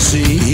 see.